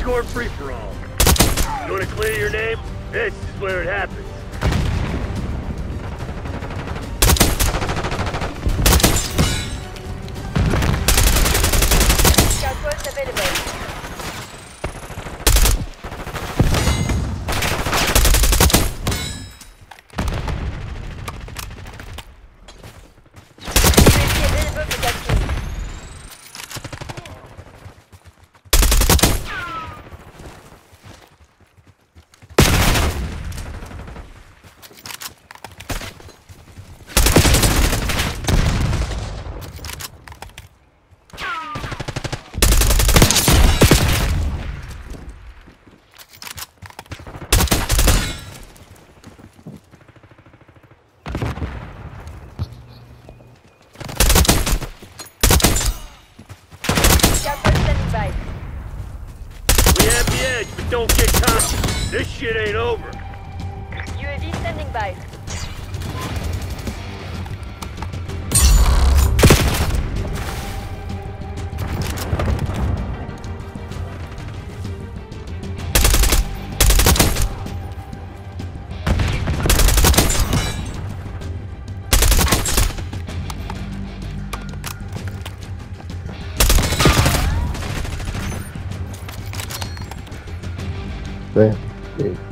hardcore free-for-all. You wanna clear your name? This is where it happens. Don't get caught. This shit ain't over. UAV standing by. Damn, bitch.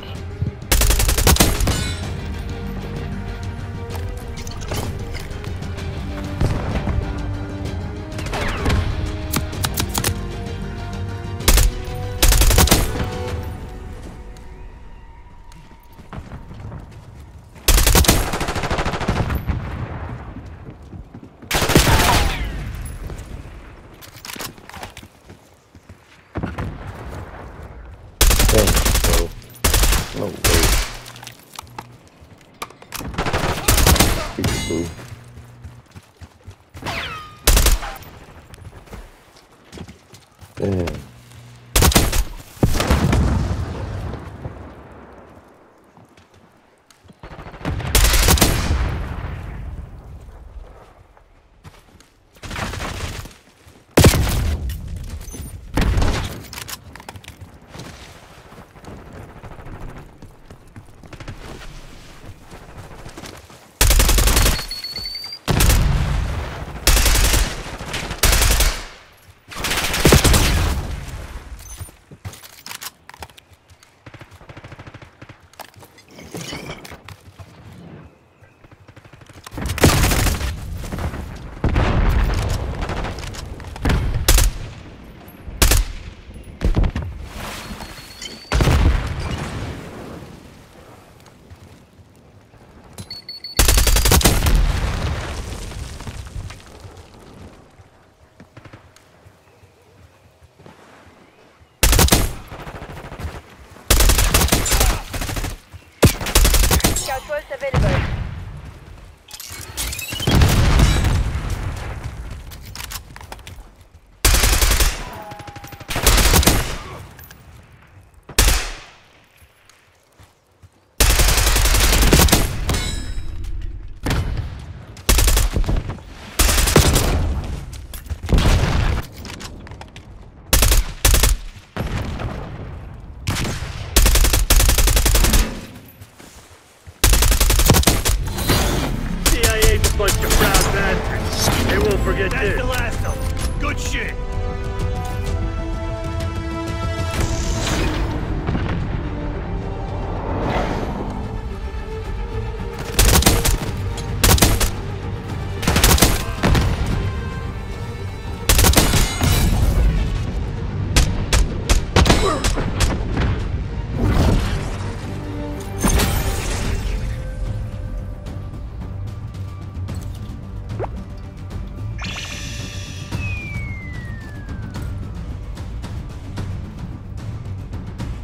Oh, no way. Peekaboo. Damn. Forget That's this. the last of them. Good shit.